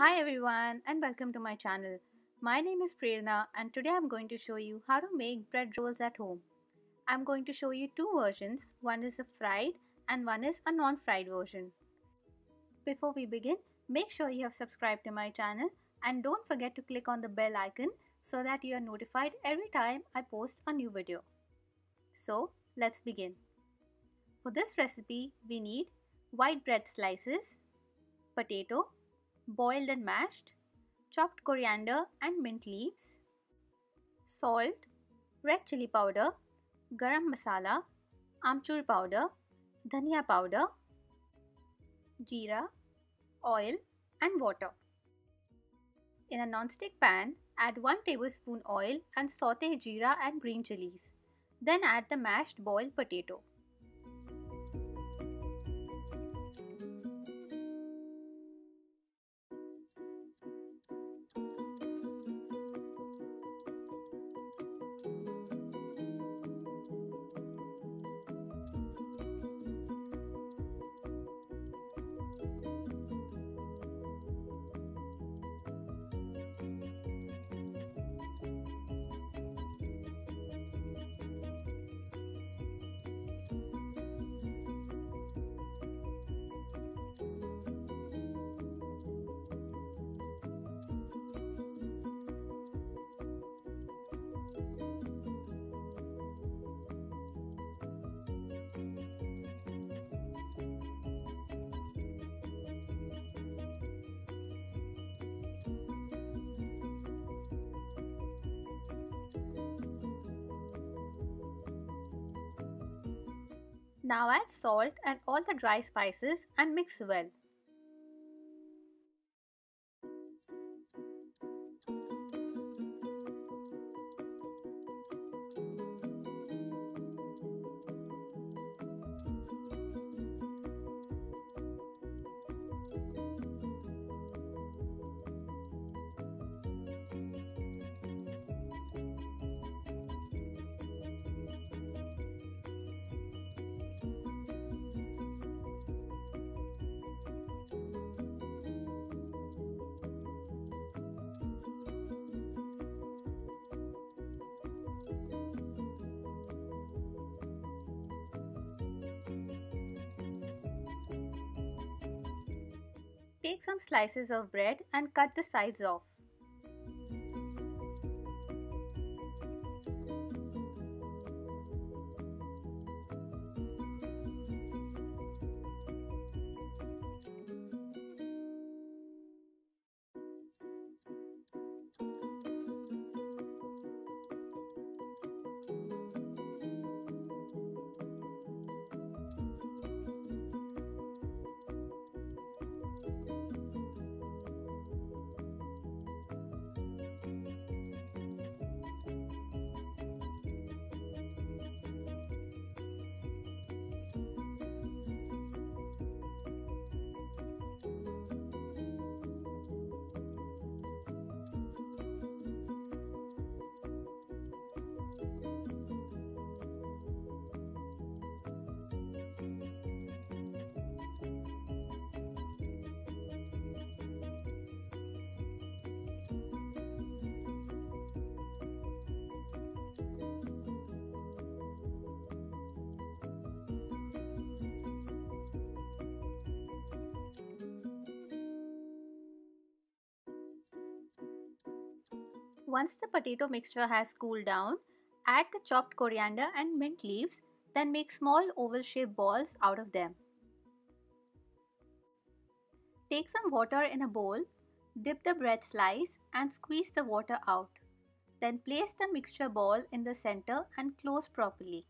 Hi everyone and welcome to my channel. My name is Prerna and today I'm going to show you how to make bread rolls at home. I'm going to show you two versions, one is a fried and one is a non-fried version. Before we begin, make sure you have subscribed to my channel and don't forget to click on the bell icon so that you are notified every time I post a new video. So let's begin. For this recipe, we need white bread slices, potato, boiled and mashed, chopped coriander and mint leaves, salt, red chili powder, garam masala, amchur powder, dhania powder, jeera, oil and water. In a non-stick pan, add 1 tablespoon oil and saute jeera and green chilies. Then add the mashed boiled potato. Now add salt and all the dry spices and mix well. Take some slices of bread and cut the sides off. Once the potato mixture has cooled down, add the chopped coriander and mint leaves, then make small oval shaped balls out of them. Take some water in a bowl, dip the bread slice and squeeze the water out. Then place the mixture ball in the center and close properly.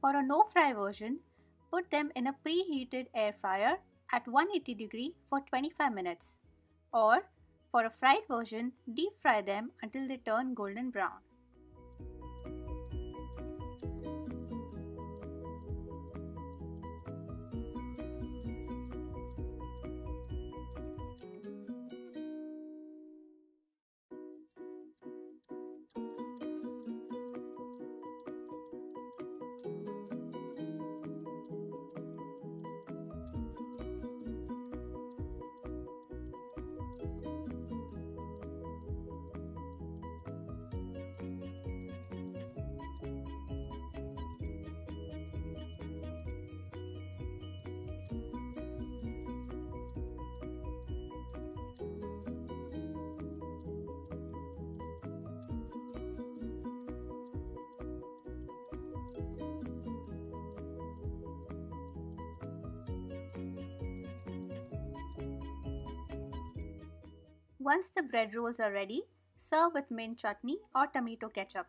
For a no fry version, put them in a preheated air fryer at 180 degree for 25 minutes. Or for a fried version, deep fry them until they turn golden brown. Once the bread rolls are ready, serve with mint chutney or tomato ketchup.